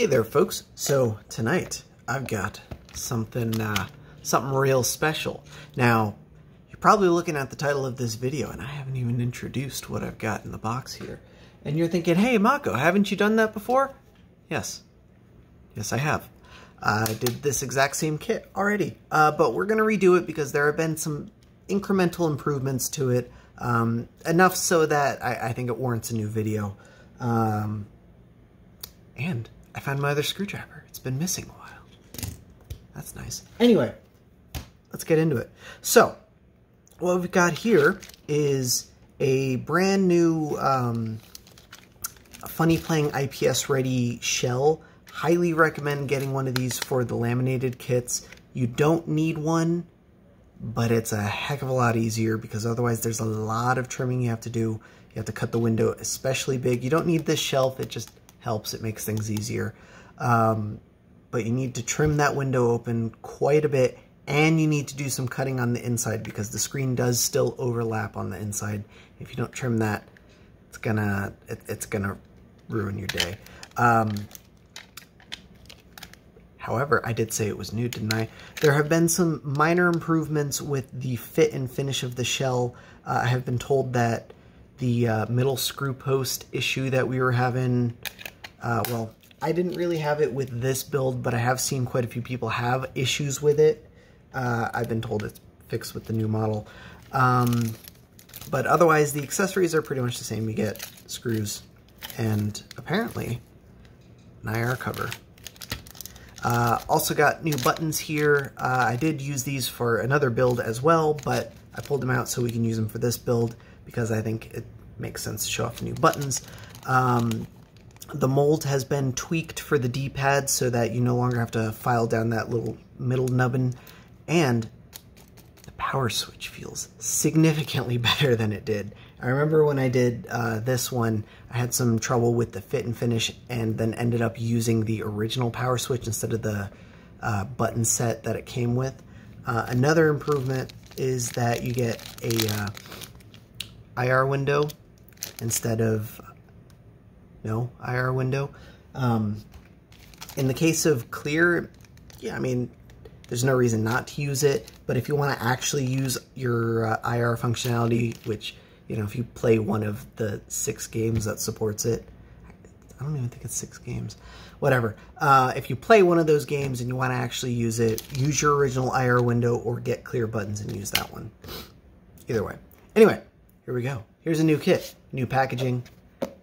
Hey there, folks. So tonight I've got something, uh, something real special. Now, you're probably looking at the title of this video, and I haven't even introduced what I've got in the box here. And you're thinking, hey, Makho, haven't you done that before? Yes. Yes, I have. I did this exact same kit already, uh, but we're going to redo it because there have been some incremental improvements to it, um, enough so that I, I, think it warrants a new video. Um, and I found my other screwdriver. It's been missing a while. That's nice. Anyway, let's get into it. So, what we've got here is a brand new um, FunnyPlaying IPS Ready shell. Highly recommend getting one of these for the laminated kits. You don't need one, but it's a heck of a lot easier because otherwise there's a lot of trimming you have to do. You have to cut the window especially big. You don't need this shelf. It just helps. It makes things easier. Um, but you need to trim that window open quite a bit and you need to do some cutting on the inside because the screen does still overlap on the inside. If you don't trim that, it's gonna it, it's gonna ruin your day. Um, however, I did say it was new, didn't I? There have been some minor improvements with the fit and finish of the shell. Uh, I have been told that the uh, middle screw post issue that we were having uh, well, I didn't really have it with this build, but I have seen quite a few people have issues with it. Uh, I've been told it's fixed with the new model. Um, but otherwise, the accessories are pretty much the same. You get screws and apparently an IR cover. Uh, also got new buttons here. Uh, I did use these for another build as well, but I pulled them out so we can use them for this build because I think it makes sense to show off the new buttons. Um, the mold has been tweaked for the D-pad so that you no longer have to file down that little middle nubbin. And the power switch feels significantly better than it did. I remember when I did uh, this one, I had some trouble with the fit and finish and then ended up using the original power switch instead of the uh, button set that it came with. Uh, another improvement is that you get a uh, IR window instead of no IR window. Um, in the case of clear, yeah, I mean, there's no reason not to use it, but if you want to actually use your uh, IR functionality, which, you know, if you play one of the six games that supports it, I don't even think it's six games, whatever. Uh, if you play one of those games and you want to actually use it, use your original IR window or get clear buttons and use that one. Either way. Anyway, here we go. Here's a new kit, new packaging,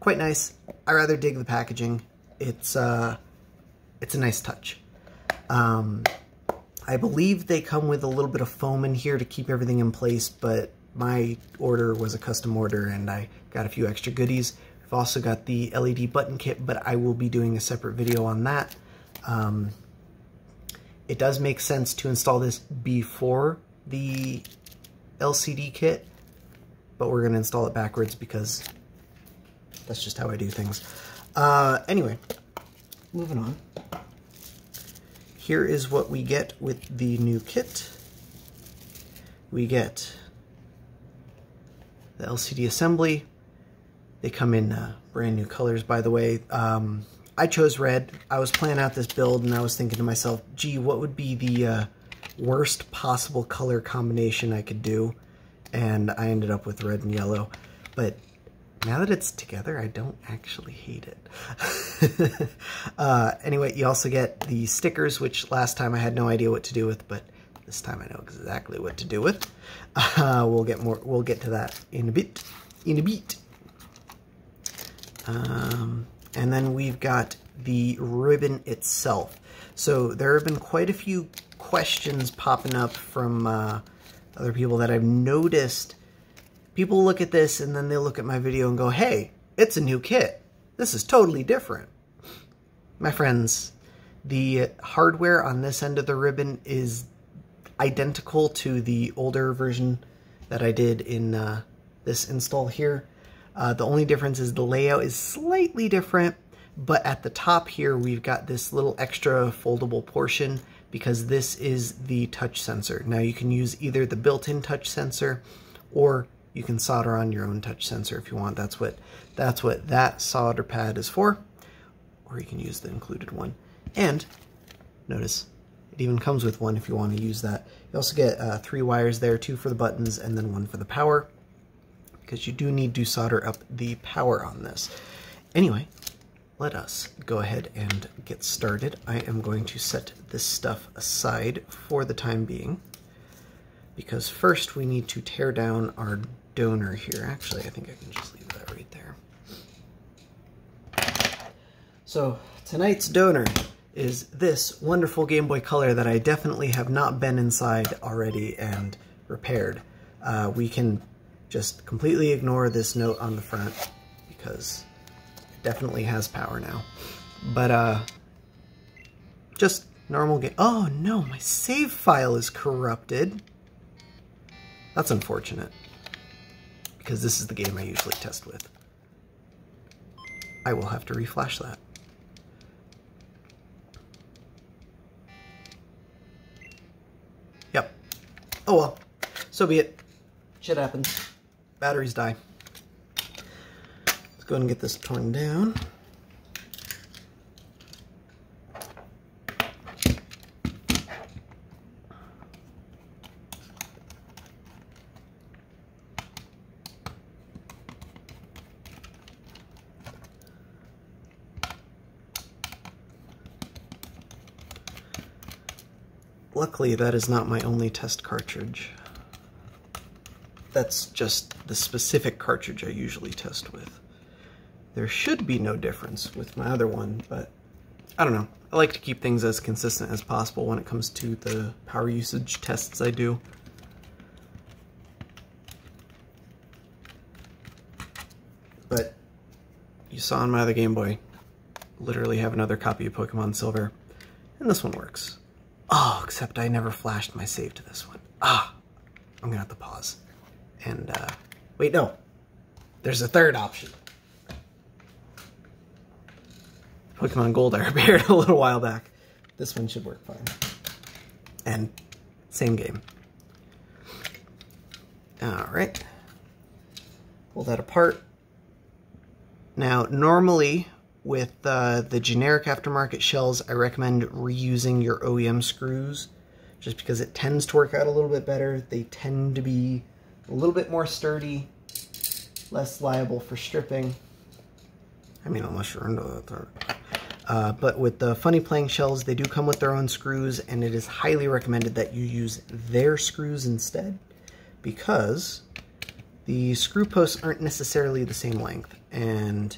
quite nice. I rather dig the packaging. It's uh, it's a nice touch. Um, I believe they come with a little bit of foam in here to keep everything in place, but my order was a custom order and I got a few extra goodies. I've also got the LED button kit, but I will be doing a separate video on that. Um, it does make sense to install this before the LCD kit, but we're going to install it backwards because that's just how I do things. Uh, anyway, moving on. Here is what we get with the new kit. We get the LCD assembly. They come in uh, brand new colors, by the way. Um, I chose red. I was planning out this build, and I was thinking to myself, gee, what would be the uh, worst possible color combination I could do? And I ended up with red and yellow. But now that it's together, I don't actually hate it. uh, anyway, you also get the stickers, which last time I had no idea what to do with, but this time I know exactly what to do with. Uh, we'll get more. We'll get to that in a bit. In a bit. Um, and then we've got the ribbon itself. So there have been quite a few questions popping up from uh, other people that I've noticed people look at this and then they look at my video and go, hey, it's a new kit. This is totally different. My friends, the hardware on this end of the ribbon is identical to the older version that I did in uh, this install here. Uh, the only difference is the layout is slightly different, but at the top here we've got this little extra foldable portion because this is the touch sensor. Now you can use either the built-in touch sensor or you can solder on your own touch sensor if you want. That's what that's what that solder pad is for. or you can use the included one. And notice it even comes with one if you want to use that. You also get uh, three wires there, two for the buttons and then one for the power, because you do need to solder up the power on this. Anyway, let us go ahead and get started. I am going to set this stuff aside for the time being, because first we need to tear down our donor here. Actually, I think I can just leave that right there. So tonight's donor is this wonderful Game Boy Color that I definitely have not been inside already and repaired. Uh, we can just completely ignore this note on the front because it definitely has power now. But uh, just normal game. Oh no, my save file is corrupted. That's unfortunate because this is the game I usually test with. I will have to reflash that. Yep. Oh well, so be it. Shit happens. Batteries die. Let's go ahead and get this torn down. Luckily, that is not my only test cartridge. That's just the specific cartridge I usually test with. There should be no difference with my other one, but I don't know. I like to keep things as consistent as possible when it comes to the power usage tests I do. But you saw on my other Game Boy, literally have another copy of Pokemon Silver, and this one works. Oh, except I never flashed my save to this one. Ah, I'm gonna have to pause. And, uh, wait, no. There's a third option. Pokemon Gold I repaired a little while back. This one should work fine. And same game. Alright. Pull that apart. Now, normally with uh, the generic aftermarket shells, I recommend reusing your OEM screws just because it tends to work out a little bit better. They tend to be a little bit more sturdy, less liable for stripping. I mean, unless you're into that. Uh, but with the FunnyPlaying shells, they do come with their own screws, and it is highly recommended that you use their screws instead because the screw posts aren't necessarily the same length, and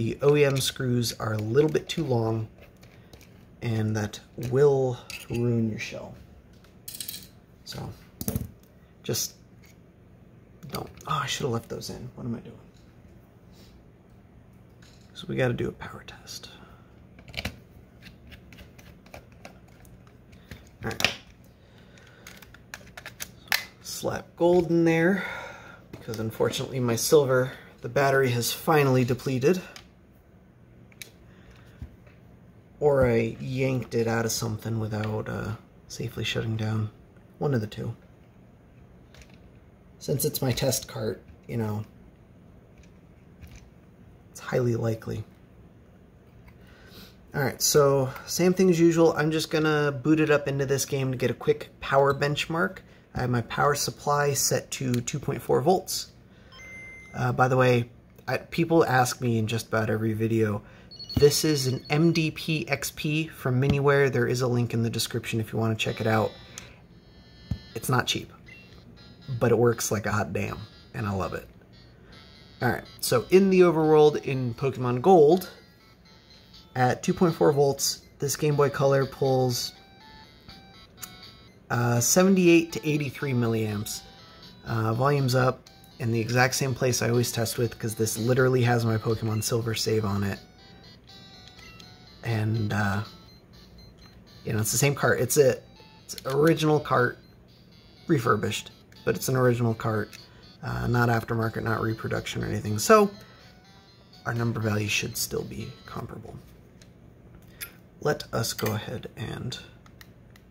the OEM screws are a little bit too long and that will ruin your shell. So just don't. Oh, I should have left those in. What am I doing? So we got to do a power test. All right. Slap gold in there because unfortunately my silver, the battery has finally depleted or I yanked it out of something without uh, safely shutting down. One of the two. Since it's my test cart, you know, it's highly likely. Alright, so same thing as usual. I'm just going to boot it up into this game to get a quick power benchmark. I have my power supply set to 2.4 volts. Uh, by the way, I, people ask me in just about every video, this is an MDP XP from Miniware. There is a link in the description if you want to check it out. It's not cheap, but it works like a hot damn, and I love it. Alright, so in the overworld in Pokemon Gold, at 2.4 volts, this Game Boy Color pulls uh, 78 to 83 milliamps. Uh, volume's up in the exact same place I always test with because this literally has my Pokemon Silver save on it and uh, you know it's the same cart. It's a it's original cart, refurbished, but it's an original cart, uh, not aftermarket, not reproduction or anything. So our number value should still be comparable. Let us go ahead and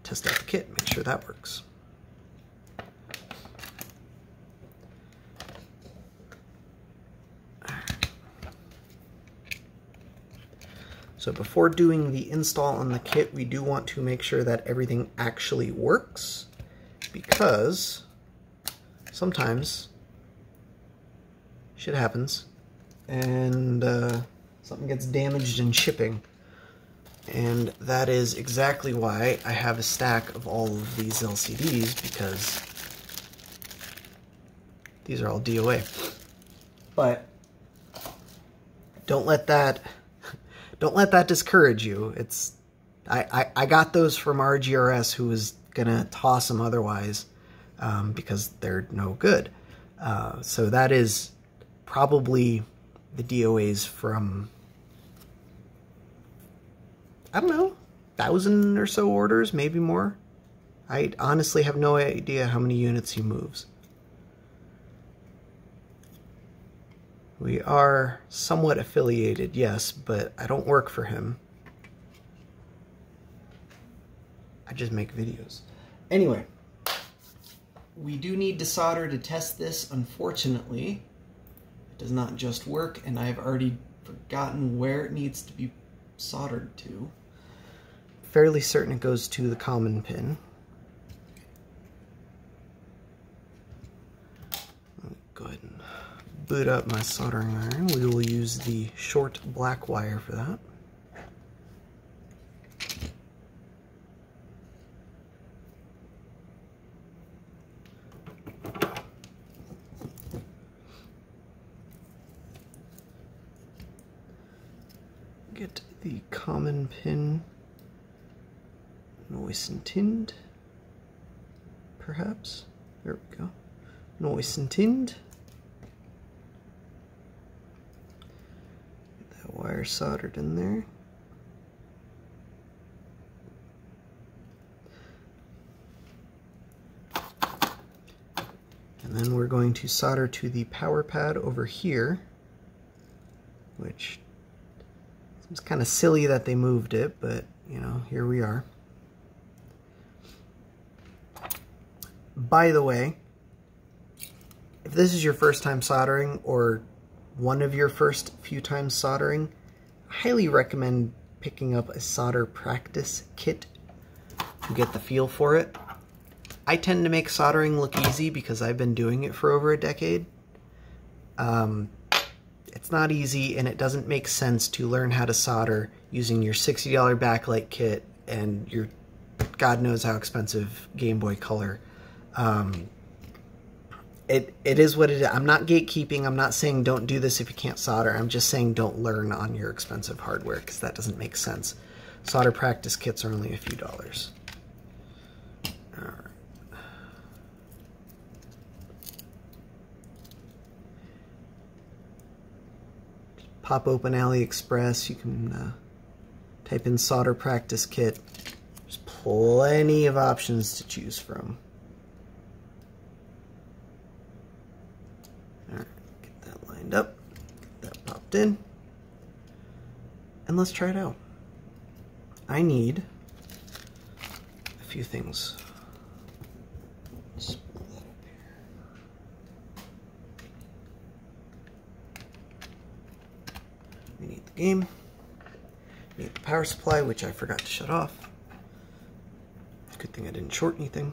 test out the kit, make sure that works. So before doing the install on the kit, we do want to make sure that everything actually works because sometimes shit happens and uh, something gets damaged in shipping. And that is exactly why I have a stack of all of these LCDs because these are all DOA. But don't let that don't let that discourage you. It's I, I, I got those from RGRS who was gonna toss them otherwise um, because they're no good. Uh, so that is probably the DOAs from I don't know, thousand or so orders, maybe more. I honestly have no idea how many units he moves. We are somewhat affiliated, yes, but I don't work for him. I just make videos. Anyway, we do need to solder to test this, unfortunately. It does not just work, and I've already forgotten where it needs to be soldered to. Fairly certain it goes to the common pin. Go ahead and boot up my soldering iron. We will use the short black wire for that. Get the common pin moistened, perhaps. There we go. Moistened. wire soldered in there. And then we're going to solder to the power pad over here, which seems kind of silly that they moved it, but you know, here we are. By the way, if this is your first time soldering or one of your first few times soldering, I highly recommend picking up a solder practice kit to get the feel for it. I tend to make soldering look easy because I've been doing it for over a decade. Um, it's not easy and it doesn't make sense to learn how to solder using your $60 backlight kit and your God knows how expensive Game Boy Color. Um, it it is what it is. I'm not gatekeeping. I'm not saying don't do this if you can't solder. I'm just saying don't learn on your expensive hardware because that doesn't make sense. Solder practice kits are only a few dollars. Pop open AliExpress. You can uh, type in solder practice kit. There's plenty of options to choose from. Lined up, that popped in, and let's try it out. I need a few things. We need the game, we need the power supply, which I forgot to shut off. Good thing I didn't short anything.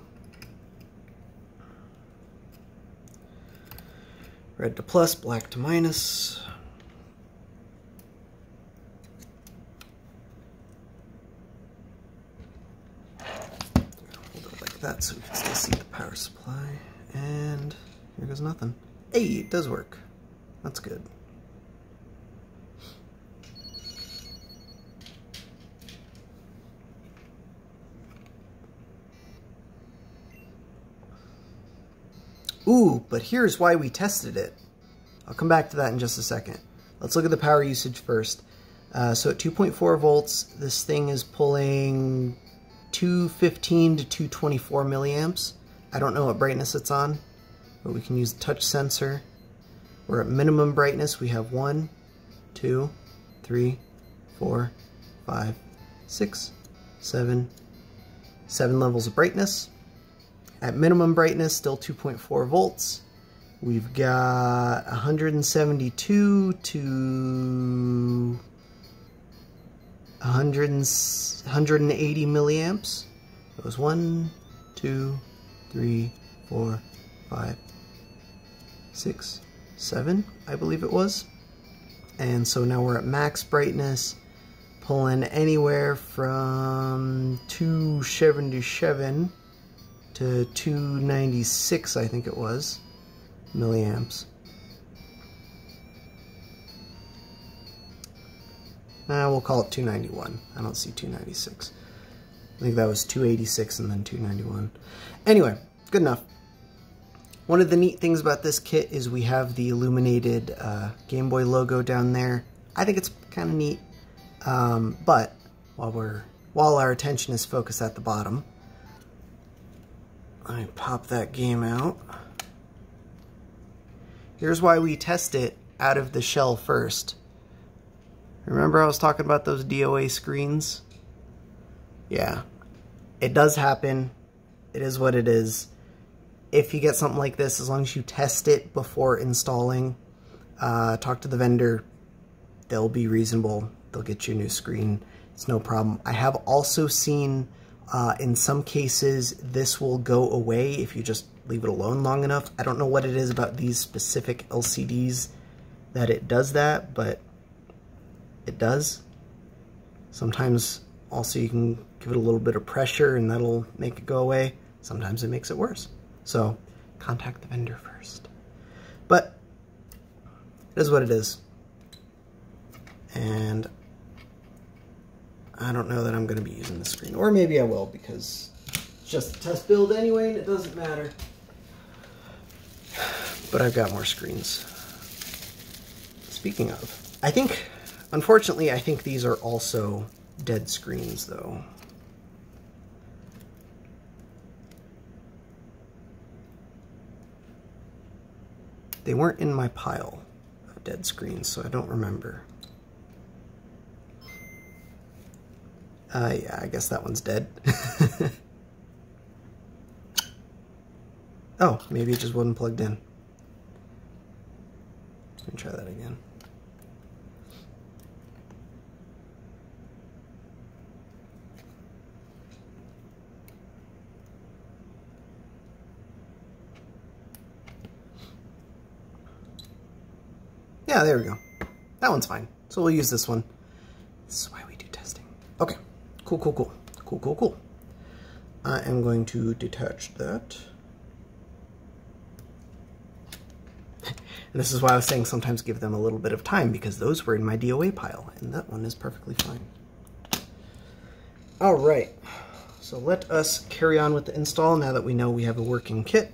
Red to plus, black to minus. Hold it like that so we can still see the power supply. And here goes nothing. Hey, it does work. That's good. Ooh, but here's why we tested it. I'll come back to that in just a second. Let's look at the power usage first. Uh, so at 2.4 volts, this thing is pulling 215 to 224 milliamps. I don't know what brightness it's on, but we can use the touch sensor. We're at minimum brightness. We have one, two, three, four, five, six, seven, seven levels of brightness. At minimum brightness, still 2.4 volts. We've got 172 to 100 180 milliamps. It was one, two, three, four, five, six, seven, I believe it was. And so now we're at max brightness, pulling anywhere from 277 to 296, I think it was, milliamps. Uh, we'll call it 291. I don't see 296. I think that was 286 and then 291. Anyway, good enough. One of the neat things about this kit is we have the illuminated uh, Game Boy logo down there. I think it's kind of neat. Um, but while we're while our attention is focused at the bottom, I pop that game out. Here's why we test it out of the shell first. Remember I was talking about those DOA screens? Yeah, it does happen. It is what it is. If you get something like this, as long as you test it before installing, uh, talk to the vendor. They'll be reasonable. They'll get you a new screen. It's no problem. I have also seen uh, in some cases this will go away if you just leave it alone long enough. I don't know what it is about these specific LCDs that it does that, but it does. Sometimes also you can give it a little bit of pressure and that'll make it go away. Sometimes it makes it worse. So contact the vendor first. But it is what it is. And I don't know that I'm going to be using the screen. Or maybe I will because it's just a test build anyway and it doesn't matter. But I've got more screens. Speaking of, I think Unfortunately, I think these are also dead screens, though. They weren't in my pile of dead screens, so I don't remember. Uh, yeah, I guess that one's dead. oh, maybe it just wasn't plugged in. Let me try that again. Yeah, there we go. That one's fine. So we'll use this one. This is why we do testing. Okay, cool, cool, cool. Cool, cool, cool. I am going to detach that. And this is why I was saying sometimes give them a little bit of time because those were in my DOA pile and that one is perfectly fine. All right, so let us carry on with the install now that we know we have a working kit,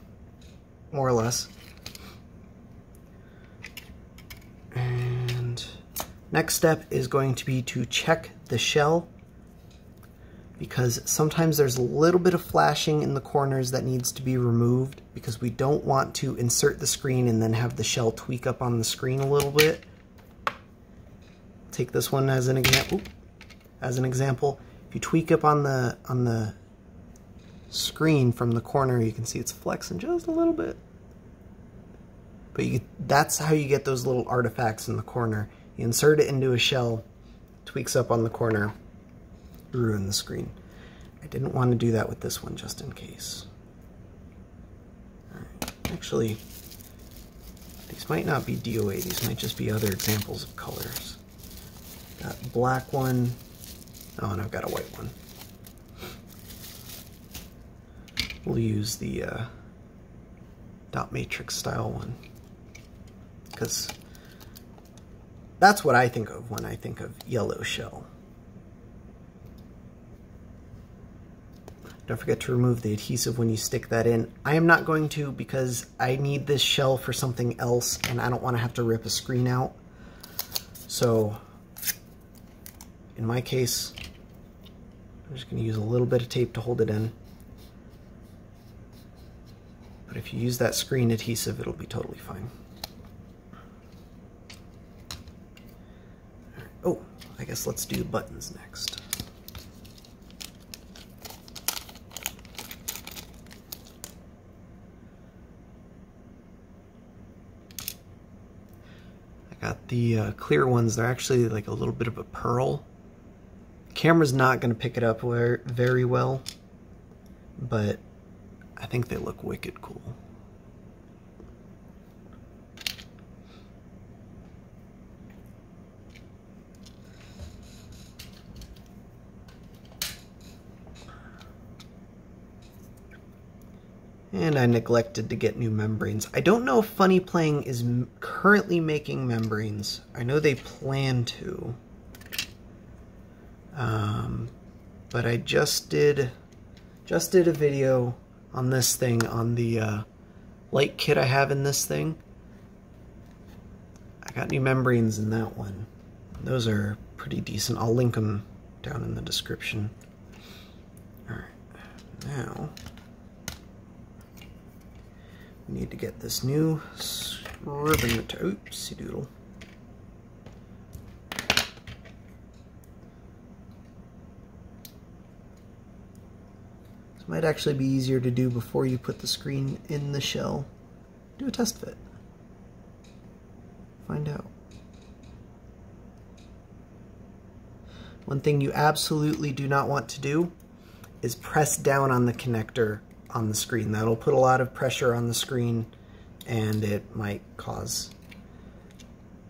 more or less. And next step is going to be to check the shell because sometimes there's a little bit of flashing in the corners that needs to be removed because we don't want to insert the screen and then have the shell tweak up on the screen a little bit. Take this one as an example. As an example, if you tweak up on the on the screen from the corner, you can see it's flexing just a little bit. But you, that's how you get those little artifacts in the corner. You insert it into a shell, tweaks up on the corner, ruin the screen. I didn't want to do that with this one just in case. Actually, these might not be DOA, these might just be other examples of colors. Got black one, oh and I've got a white one. We'll use the uh, dot matrix style one because that's what I think of when I think of yellow shell. Don't forget to remove the adhesive when you stick that in. I am not going to because I need this shell for something else and I don't want to have to rip a screen out. So in my case, I'm just going to use a little bit of tape to hold it in. But if you use that screen adhesive, it'll be totally fine. Oh, I guess let's do buttons next. The uh, clear ones. They're actually like a little bit of a pearl. camera's not going to pick it up very well, but I think they look wicked cool. And I neglected to get new membranes. I don't know if FunnyPlaying is currently making membranes. I know they plan to. Um, but I just did just did a video on this thing on the uh, light kit I have in this thing. I got new membranes in that one. Those are pretty decent. I'll link them down in the description. Alright, now need to get this new ribbon, oopsie doodle. This might actually be easier to do before you put the screen in the shell. Do a test fit. Find out. One thing you absolutely do not want to do is press down on the connector on the screen. That'll put a lot of pressure on the screen and it might cause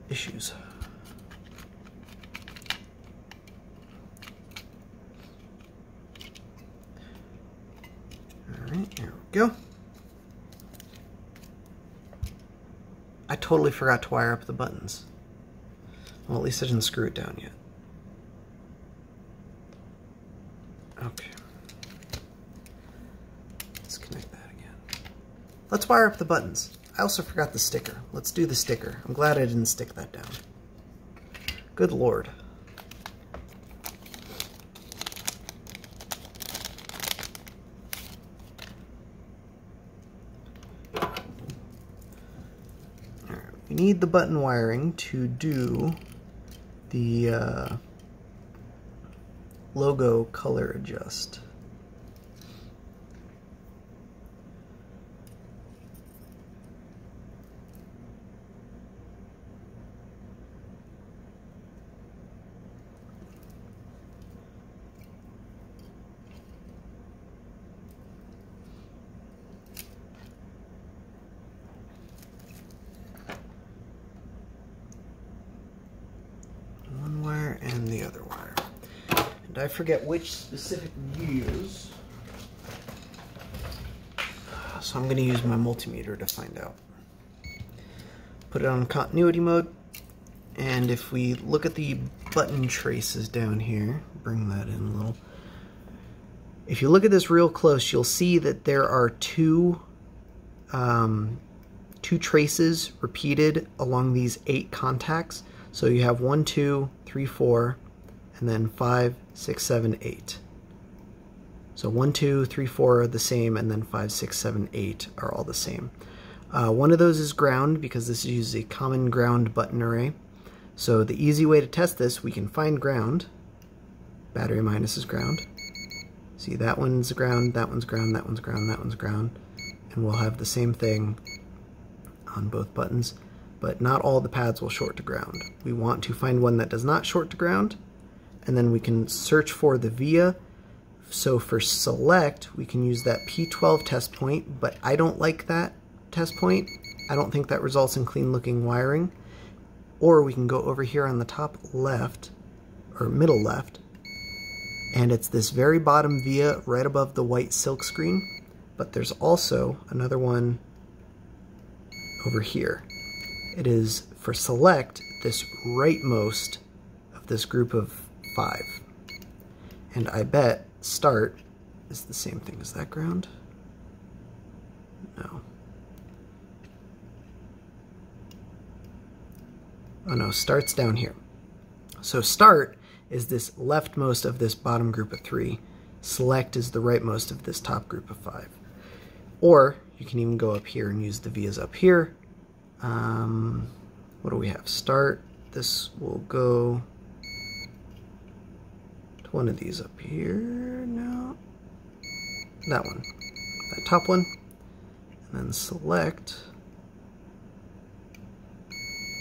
issues. Alright, there we go. I totally forgot to wire up the buttons. Well, at least I didn't screw it down yet. Okay. Let's connect that again. Let's wire up the buttons. I also forgot the sticker. Let's do the sticker. I'm glad I didn't stick that down. Good lord. We need the button wiring to do the uh, logo color adjust. I forget which specific years. So I'm going to use my multimeter to find out. Put it on continuity mode. And if we look at the button traces down here, bring that in a little. If you look at this real close, you'll see that there are two um, two traces repeated along these eight contacts. So you have one, two, three, four, and then five, six, seven, eight. So one, two, three, four are the same, and then five, six, seven, eight are all the same. Uh, one of those is ground because this uses a common ground button array. So the easy way to test this, we can find ground. Battery minus is ground. See, that one's ground, that one's ground, that one's ground, that one's ground. And we'll have the same thing on both buttons, but not all the pads will short to ground. We want to find one that does not short to ground, and then we can search for the via. So for select, we can use that P12 test point, but I don't like that test point. I don't think that results in clean looking wiring. Or we can go over here on the top left, or middle left, and it's this very bottom via right above the white silk screen, but there's also another one over here. It is for select this rightmost of this group of 5. And I bet start is the same thing as that ground. No. Oh no, start's down here. So start is this leftmost of this bottom group of three. Select is the rightmost of this top group of five. Or you can even go up here and use the vias up here. Um, what do we have? Start. This will go one of these up here now. That one. That top one. And then select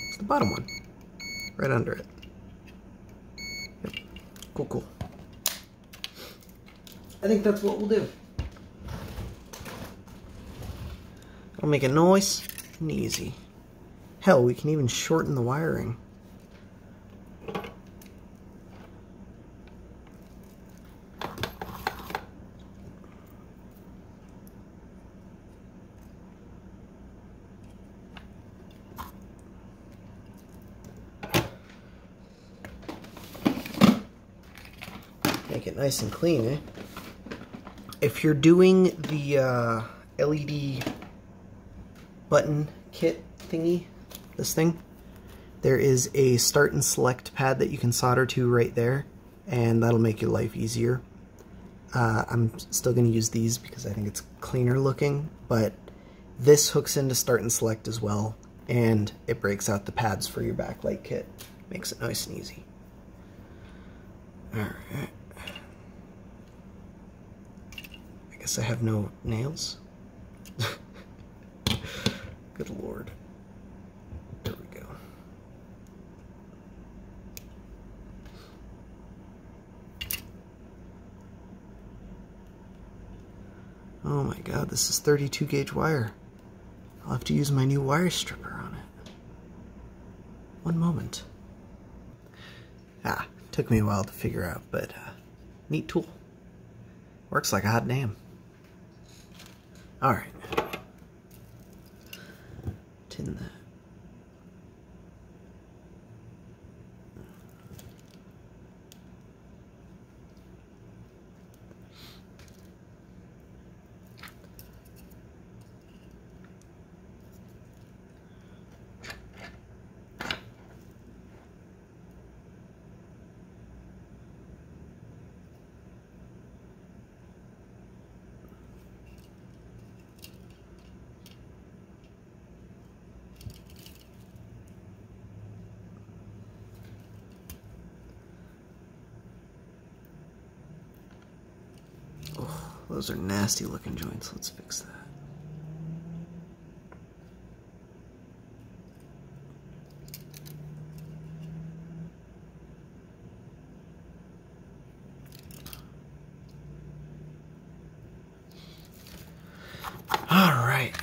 it's the bottom one. Right under it. Yep. Cool, cool. I think that's what we'll do. It'll make it nice and easy. Hell, we can even shorten the wiring. Make it nice and clean, eh? If you're doing the uh, LED button kit thingy, this thing, there is a start and select pad that you can solder to right there, and that'll make your life easier. Uh, I'm still going to use these because I think it's cleaner looking, but this hooks into start and select as well, and it breaks out the pads for your backlight kit. Makes it nice and easy. Alright. I guess I have no nails. Good lord. There we go. Oh my god, this is 32 gauge wire. I'll have to use my new wire stripper on it. One moment. Ah, took me a while to figure out, but uh, neat tool. Works like a hot damn. Alright. Tin that. Oh, those are nasty looking joints. Let's fix that. All right.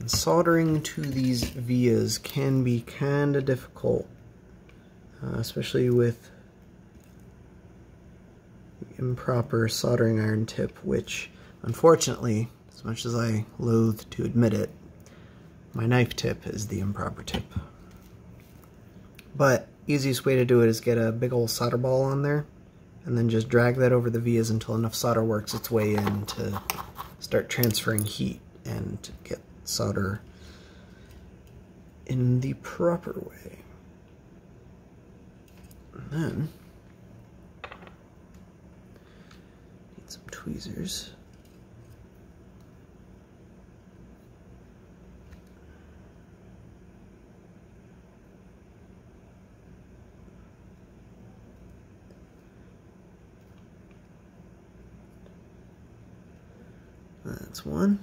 And soldering to these vias can be kind of difficult, especially with improper soldering iron tip, which unfortunately, as much as I loathe to admit it, my knife tip is the improper tip. But easiest way to do it is get a big old solder ball on there and then just drag that over the vias until enough solder works its way in to start transferring heat and get solder in the proper way. And then need some tweezers. That's one.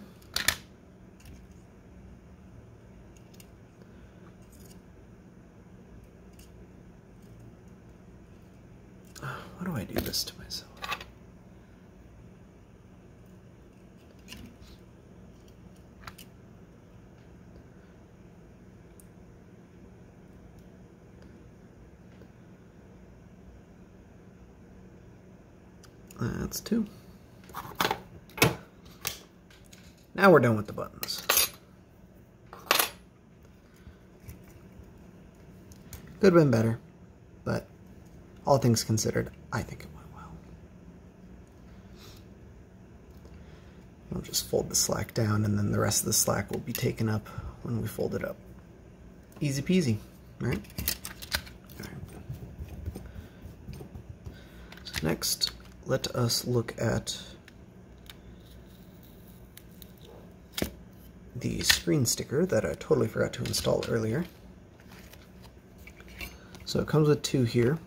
Why do I do this to myself? That's two. Now we're done with the buttons. Could have been better, but all things considered, I think it went well. We'll just fold the slack down and then the rest of the slack will be taken up when we fold it up. Easy peasy, right? All right. So next, let us look at the screen sticker that I totally forgot to install earlier. So it comes with two here.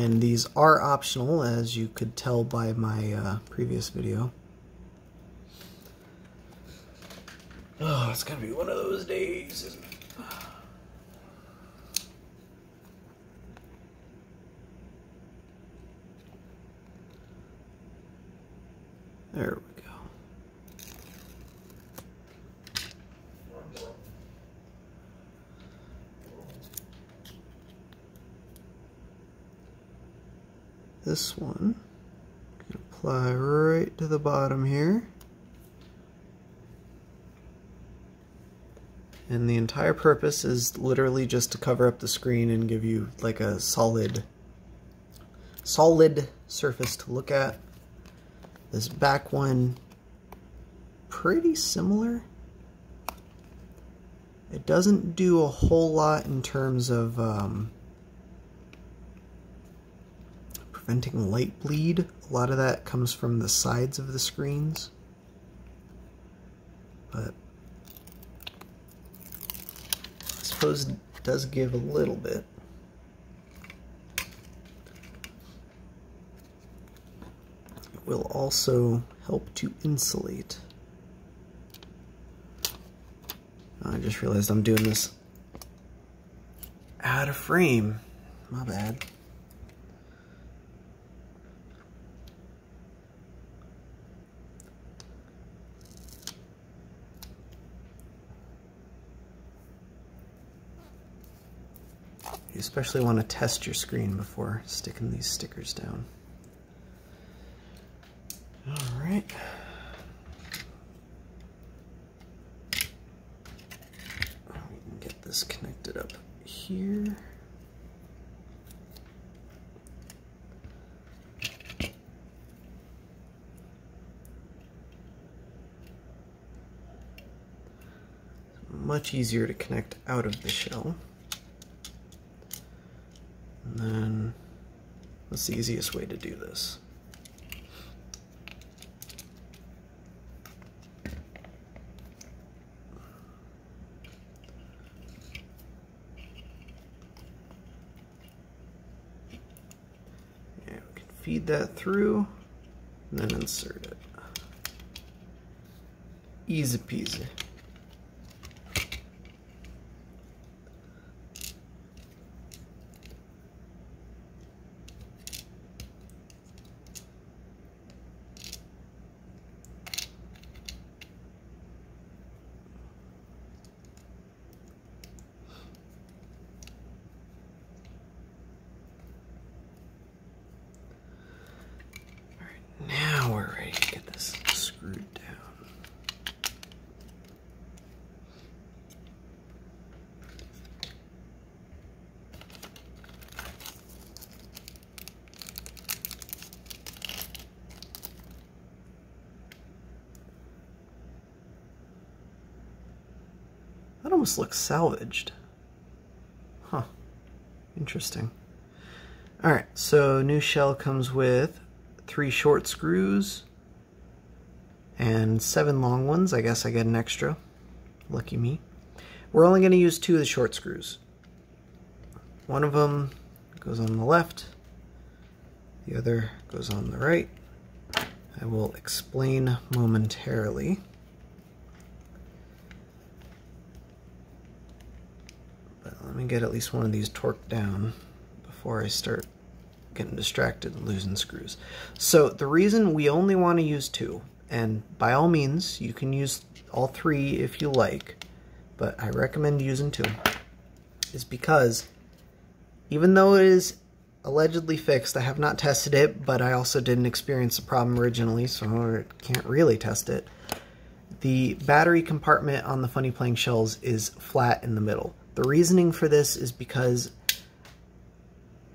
And these are optional, as you could tell by my uh, previous video. Oh, it's gonna be one of those days, There This one, apply right to the bottom here. And the entire purpose is literally just to cover up the screen and give you like a solid, solid surface to look at. This back one, pretty similar. It doesn't do a whole lot in terms of um, preventing light bleed. A lot of that comes from the sides of the screens. But I suppose it does give a little bit. It will also help to insulate. I just realized I'm doing this out of frame. My bad. Especially want to test your screen before sticking these stickers down. All right. We can get this connected up here. Much easier to connect out of the shell. And then, what's the easiest way to do this? Yeah, we can feed that through and then insert it. Easy peasy. Now we're ready to get this screwed down. That almost looks salvaged. Huh. Interesting. Alright, so new shell comes with three short screws and seven long ones. I guess I get an extra. Lucky me. We're only going to use two of the short screws. One of them goes on the left, the other goes on the right. I will explain momentarily. But let me get at least one of these torqued down before I start getting distracted and losing screws. So the reason we only want to use two, and by all means you can use all three if you like, but I recommend using two, is because even though it is allegedly fixed, I have not tested it, but I also didn't experience the problem originally, so I can't really test it. The battery compartment on the FunnyPlaying Shells is flat in the middle. The reasoning for this is because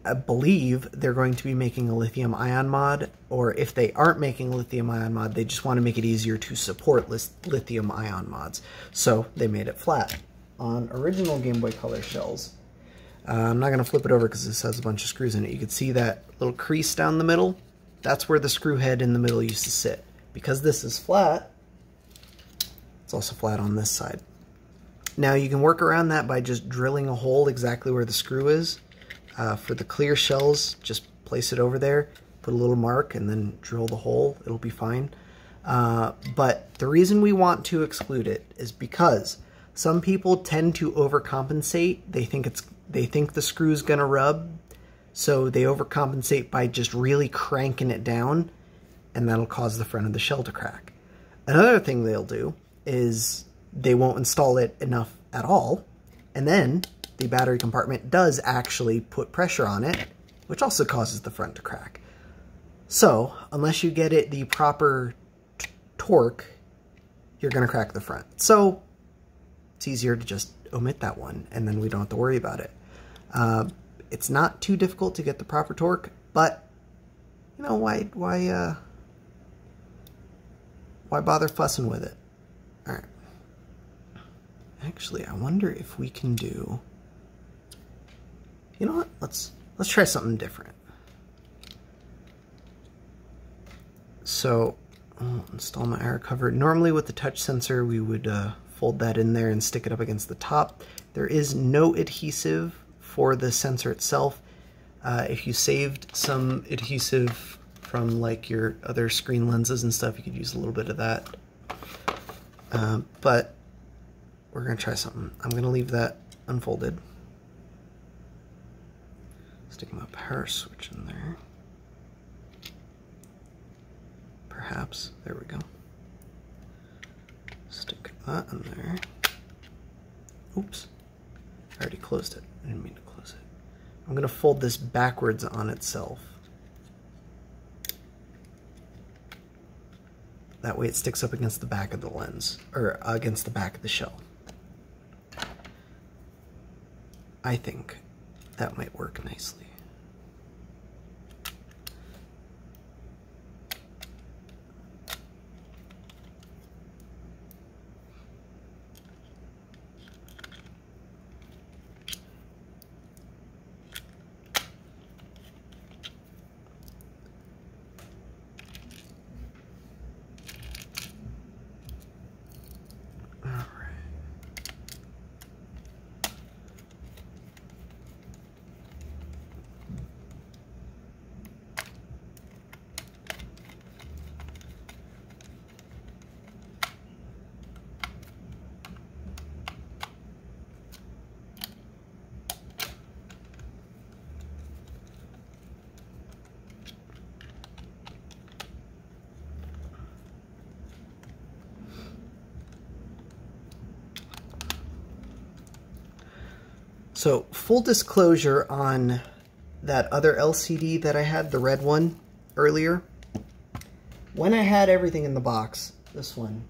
I believe they're going to be making a lithium ion mod, or if they aren't making a lithium ion mod, they just want to make it easier to support lithium ion mods. So they made it flat. On original Game Boy Color shells, uh, I'm not going to flip it over because this has a bunch of screws in it. You can see that little crease down the middle. That's where the screw head in the middle used to sit. Because this is flat, it's also flat on this side. Now you can work around that by just drilling a hole exactly where the screw is. Uh, for the clear shells, just place it over there, put a little mark, and then drill the hole. It'll be fine. Uh, but the reason we want to exclude it is because some people tend to overcompensate. They think it's they think the screw's gonna rub, so they overcompensate by just really cranking it down. and that'll cause the front of the shell to crack. Another thing they'll do is they won't install it enough at all, and then the battery compartment does actually put pressure on it, which also causes the front to crack. So, unless you get it the proper torque, you're going to crack the front. So, it's easier to just omit that one, and then we don't have to worry about it. Uh, it's not too difficult to get the proper torque, but, you know, why, why, uh, why bother fussing with it? Actually, I wonder if we can do... You know what? Let's let's try something different. So, I'll install my air cover. Normally with the touch sensor, we would uh, fold that in there and stick it up against the top. There is no adhesive for the sensor itself. Uh, if you saved some adhesive from like your other screen lenses and stuff, you could use a little bit of that. Uh, but we're gonna try something. I'm gonna leave that unfolded. Stick my power switch in there. Perhaps, there we go. Stick that in there. Oops, I already closed it. I didn't mean to close it. I'm gonna fold this backwards on itself. That way it sticks up against the back of the lens, or against the back of the shell. I think that might work nicely. So full disclosure on that other LCD that I had, the red one earlier, when I had everything in the box, this one,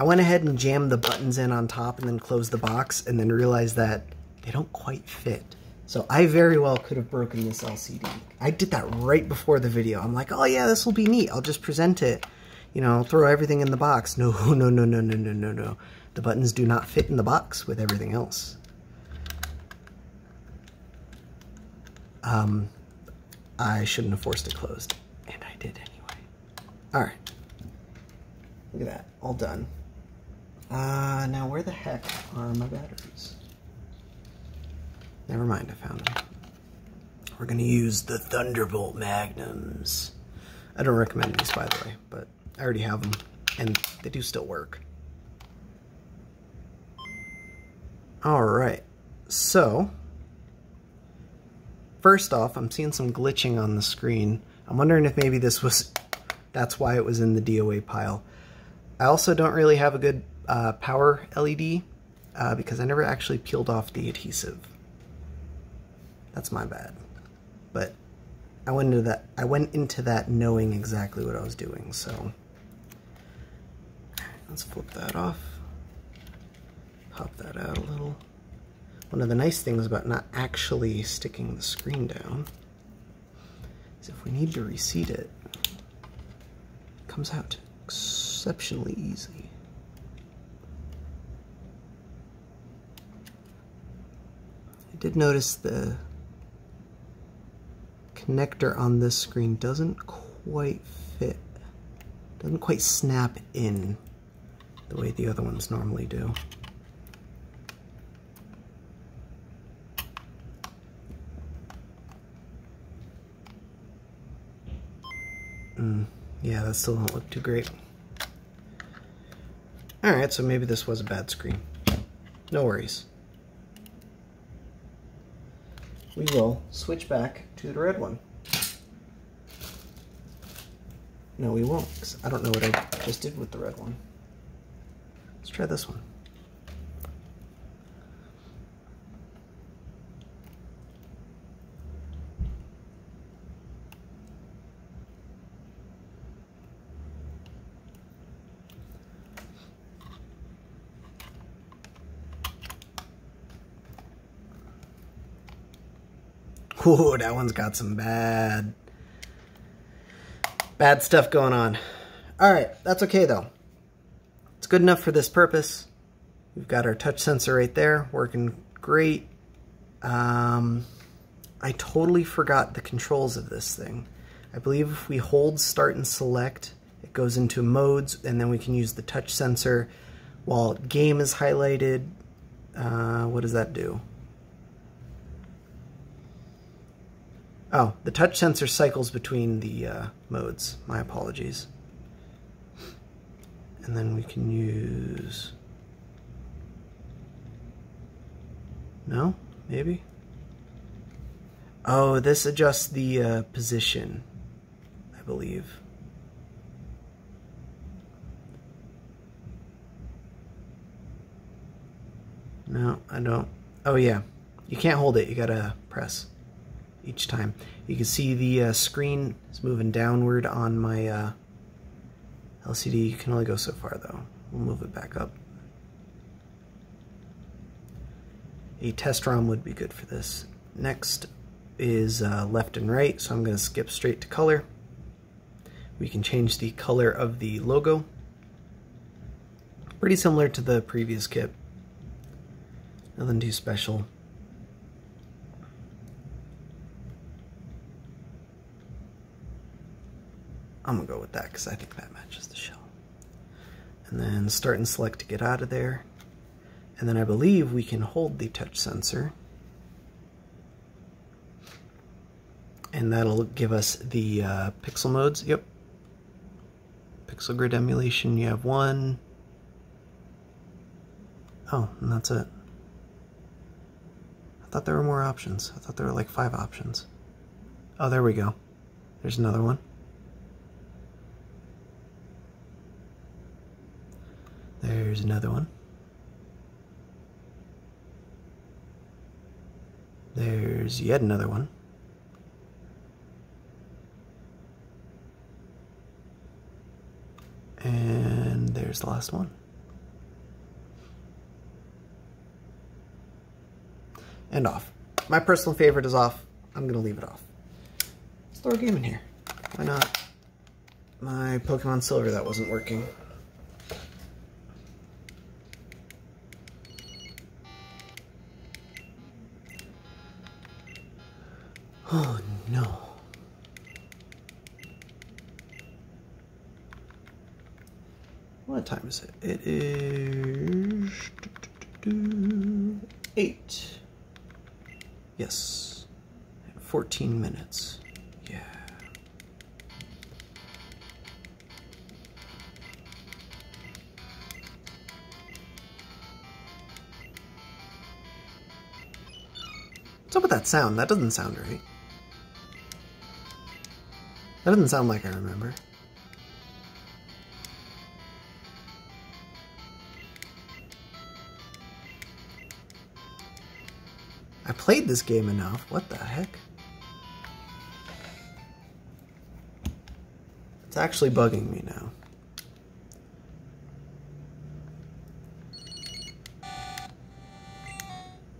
I went ahead and jammed the buttons in on top and then closed the box and then realized that they don't quite fit. So I very well could have broken this LCD. I did that right before the video. I'm like, oh yeah, this will be neat. I'll just present it. You know, throw everything in the box. No, no, no, no, no, no, no, no. The buttons do not fit in the box with everything else. Um, I shouldn't have forced it closed, and I did anyway. All right, look at that, all done. Uh, now where the heck are my batteries? Never mind, I found them. We're gonna use the Thunderbolt Magnums. I don't recommend these, by the way, but I already have them, and they do still work. All right, so first off, I'm seeing some glitching on the screen. I'm wondering if maybe this was, that's why it was in the DOA pile. I also don't really have a good uh, power LED uh, because I never actually peeled off the adhesive. That's my bad. But I went into that I went into that knowing exactly what I was doing, so let's flip that off pop that out a little. One of the nice things about not actually sticking the screen down is if we need to reseat it, it comes out exceptionally easy. I did notice the connector on this screen doesn't quite fit, doesn't quite snap in the way the other ones normally do. Mm, yeah, that still don't look too great. Alright, so maybe this was a bad screen. No worries. we will switch back to the red one. No, we won't, I don't know what I just did with the red one. Let's try this one. Ooh, that one's got some bad, bad stuff going on. All right, that's okay though. It's good enough for this purpose. We've got our touch sensor right there, working great. Um, I totally forgot the controls of this thing. I believe if we hold start and select, it goes into modes, and then we can use the touch sensor. While game is highlighted, uh, what does that do? Oh, the touch sensor cycles between the uh, modes. My apologies. And then we can use... No? Maybe? Oh, this adjusts the uh, position, I believe. No, I don't. Oh, yeah. You can't hold it. You gotta press each time. You can see the uh, screen is moving downward on my uh, LCD. You can only go so far though. We'll move it back up. A test ROM would be good for this. Next is uh, left and right, so I'm going to skip straight to color. We can change the color of the logo. Pretty similar to the previous kit. Nothing too special. I'm gonna go with that because I think that matches the shell. And then start and select to get out of there. And then I believe we can hold the touch sensor. And that'll give us the uh, pixel modes. Yep. Pixel grid emulation, you have one. Oh, and that's it. I thought there were more options. I thought there were like five options. Oh, there we go. There's another one. There's another one. There's yet another one. And there's the last one. And off. My personal favorite is off. I'm going to leave it off. Let's throw a game in here. Why not? My Pokemon Silver, that wasn't working. Oh no. What time it? It is eight. Yes. 14 minutes. Yeah. What's up with that sound? That doesn't sound right. That doesn't sound like I remember. Played this game enough. What the heck? It's actually bugging me now.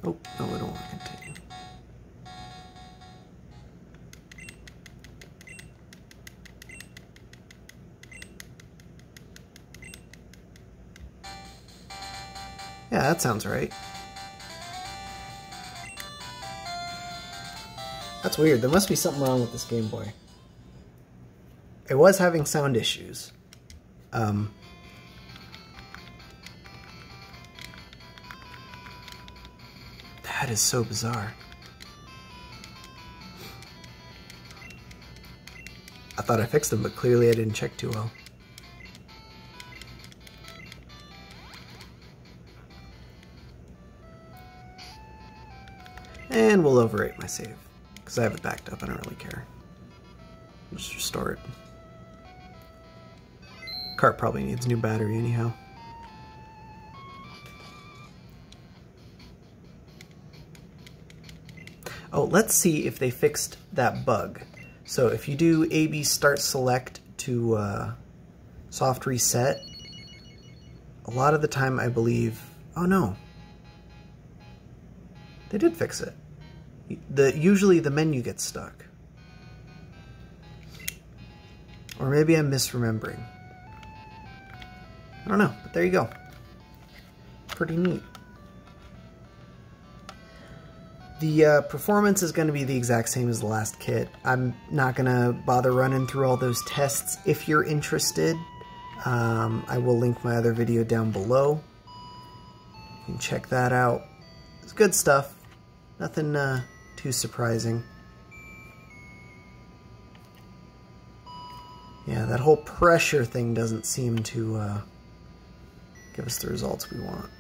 Oh, no, I don't want to continue. Yeah, that sounds right. That's weird. There must be something wrong with this Game Boy. It was having sound issues. Um, that is so bizarre. I thought I fixed them, but clearly I didn't check too well. And we'll overwrite my save, because I have it backed up, I don't really care. Just restore it. Cart probably needs new battery anyhow. Oh, let's see if they fixed that bug. So if you do AB start select to uh, soft reset, a lot of the time I believe, oh no, they did fix it. The Usually the menu gets stuck. Or maybe I'm misremembering. I don't know, but there you go. Pretty neat. The uh, performance is going to be the exact same as the last kit. I'm not going to bother running through all those tests. If you're interested, um, I will link my other video down below. You can check that out. It's good stuff. Nothing uh, too surprising. Yeah, that whole pressure thing doesn't seem to uh, give us the results we want.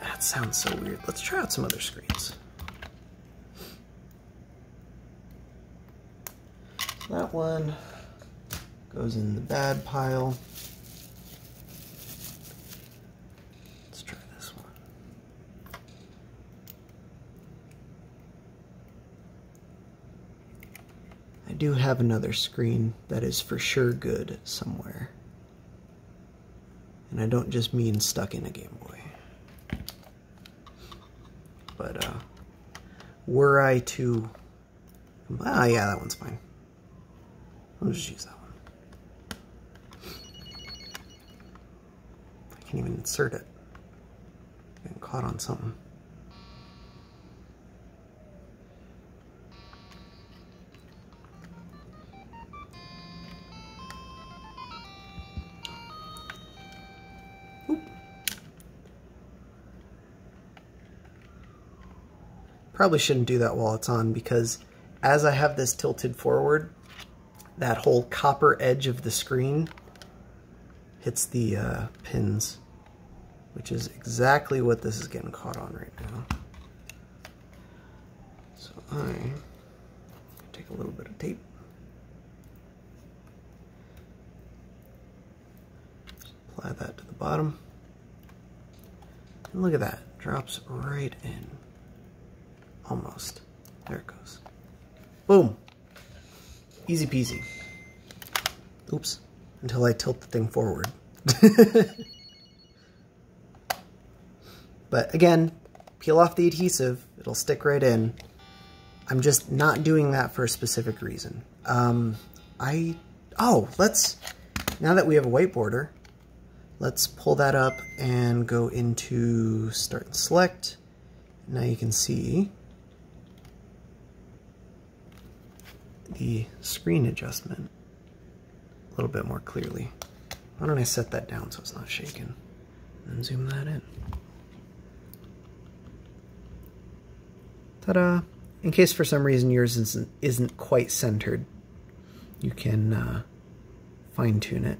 That sounds so weird. Let's try out some other screens. That one goes in the bad pile. Let's try this one. I do have another screen that is for sure good somewhere. And I don't just mean stuck in a Game Boy. But uh, were I to... Ah, yeah, that one's fine. I'll just use that one. I can't even insert it. Getting caught on something. Probably shouldn't do that while it's on because as I have this tilted forward, that whole copper edge of the screen hits the uh, pins, which is exactly what this is getting caught on right now. So I take a little bit of tape. Apply that to the bottom. And look at that, drops right in. Almost. There it goes. Boom. Easy peasy. Oops. Until I tilt the thing forward. but again, peel off the adhesive. It'll stick right in. I'm just not doing that for a specific reason. Um, I... Oh, let's... Now that we have a white border, let's pull that up and go into Start and Select. Now you can see the screen adjustment a little bit more clearly. Why don't I set that down so it's not shaking and zoom that in. Ta-da! In case for some reason yours isn't, isn't quite centered, you can uh, fine tune it.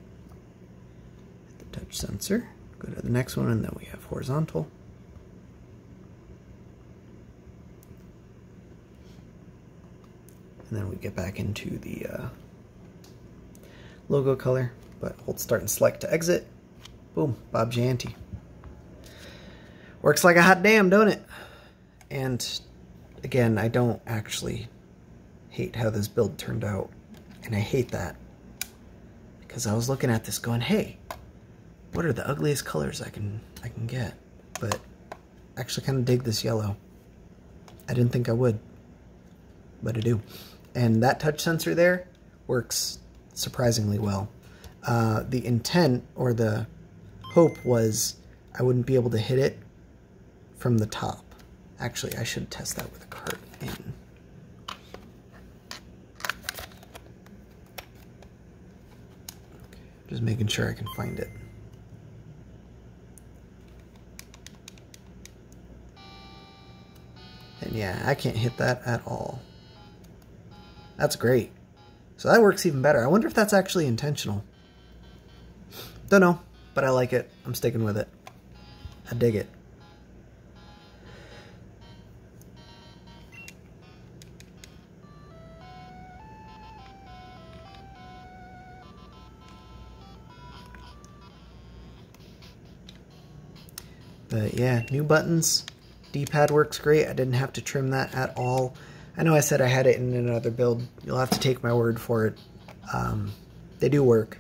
The touch sensor, go to the next one, and then we have horizontal. And then we get back into the uh, logo color, but hold start and select to exit. Boom, Bob Janty. Works like a hot damn, don't it? And again, I don't actually hate how this build turned out, and I hate that because I was looking at this going, hey, what are the ugliest colors I can I can get? But I actually kind of dig this yellow. I didn't think I would, but I do. And that touch sensor there works surprisingly well. Uh, the intent or the hope was I wouldn't be able to hit it from the top. Actually, I should test that with a cart in. Just making sure I can find it. And yeah, I can't hit that at all. That's great. So that works even better. I wonder if that's actually intentional. Don't know, but I like it. I'm sticking with it. I dig it. But yeah, new buttons. D-pad works great. I didn't have to trim that at all. I know I said I had it in another build. You'll have to take my word for it. Um, they do work.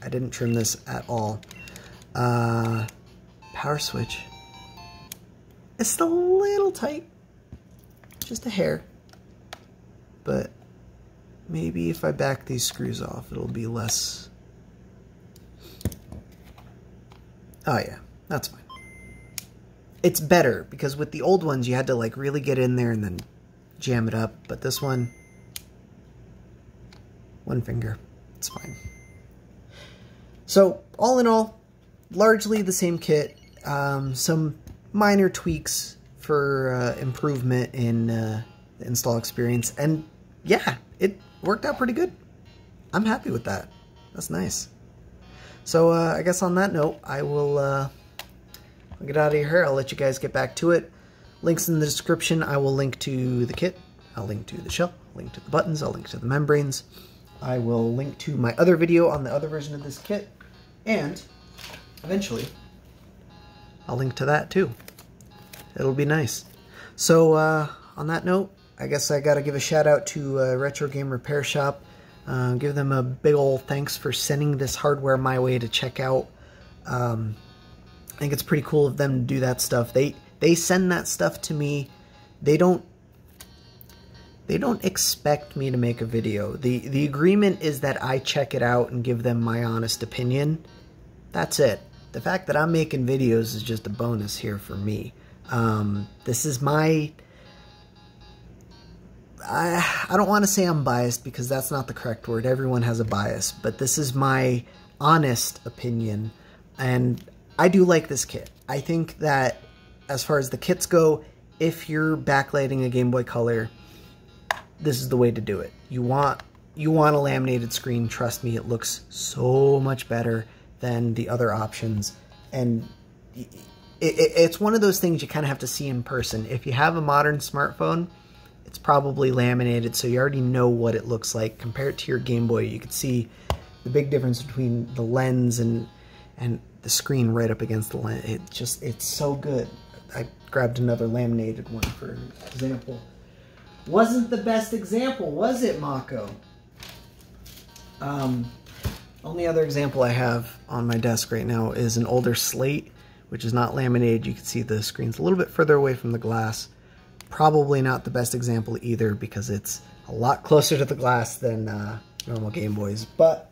I didn't trim this at all. Uh, power switch. It's a little tight. Just a hair. But maybe if I back these screws off, it'll be less... Oh yeah, that's fine. It's better, because with the old ones, you had to like really get in there and then jam it up. But this one, one finger, it's fine. So all in all, largely the same kit. Um, some minor tweaks for uh, improvement in uh, the install experience. And yeah, it worked out pretty good. I'm happy with that. That's nice. So uh, I guess on that note, I will uh, get out of here. I'll let you guys get back to it. Links in the description. I will link to the kit. I'll link to the shell. link to the buttons. I'll link to the membranes. I will link to my other video on the other version of this kit. And eventually, I'll link to that too. It'll be nice. So uh, on that note, I guess I got to give a shout out to uh, Retro Game Repair Shop. Uh, give them a big old thanks for sending this hardware my way to check out. Um, I think it's pretty cool of them to do that stuff. They they send that stuff to me. They don't they don't expect me to make a video. The the agreement is that I check it out and give them my honest opinion. That's it. The fact that I'm making videos is just a bonus here for me. Um, this is my I, I don't want to say I'm biased because that's not the correct word. Everyone has a bias, but this is my honest opinion. And I do like this kit. I think that as far as the kits go, if you're backlighting a Game Boy Color, this is the way to do it. You want you want a laminated screen, trust me, it looks so much better than the other options. And it, it, it's one of those things you kind of have to see in person. If you have a modern smartphone, it's probably laminated, so you already know what it looks like. Compared to your Game Boy, you can see the big difference between the lens and and the screen right up against the lens. It just, it's so good. Grabbed another laminated one for example. Wasn't the best example, was it, Makho? Um, only other example I have on my desk right now is an older slate, which is not laminated. You can see the screen's a little bit further away from the glass. Probably not the best example either because it's a lot closer to the glass than uh, normal Game Boys. But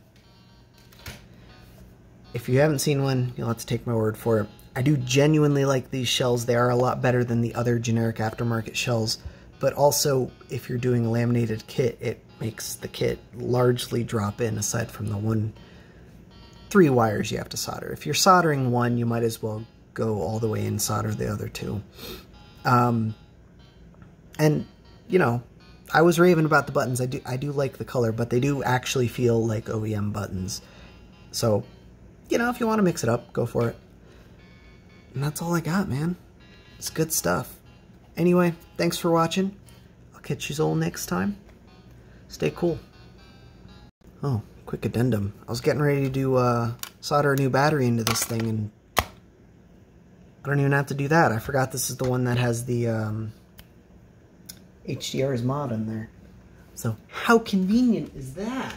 if you haven't seen one, you'll have to take my word for it. I do genuinely like these shells. They are a lot better than the other generic aftermarket shells. But also, if you're doing a laminated kit, it makes the kit largely drop in aside from the one, three wires you have to solder. If you're soldering one, you might as well go all the way and solder the other two. Um, and you know, I was raving about the buttons. I do I do like the color, but they do actually feel like OEM buttons. So, you know, if you want to mix it up, go for it. And that's all I got, man. It's good stuff. Anyway, thanks for watching. I'll catch you all next time. Stay cool. Oh, quick addendum. I was getting ready to uh, solder a new battery into this thing, and I don't even have to do that. I forgot this is the one that has the um, HDR's mod in there. So how convenient is that?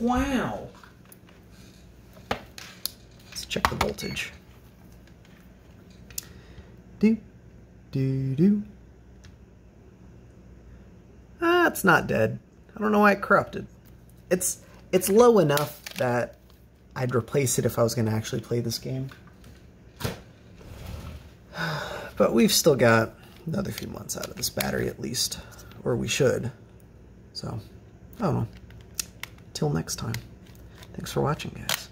Wow. Let's check the voltage. Do, do, do. Ah, it's not dead. I don't know why it corrupted. It's it's low enough that I'd replace it if I was going to actually play this game. But we've still got another few months out of this battery at least, or we should. So, I don't know. Till next time. Thanks for watching, guys.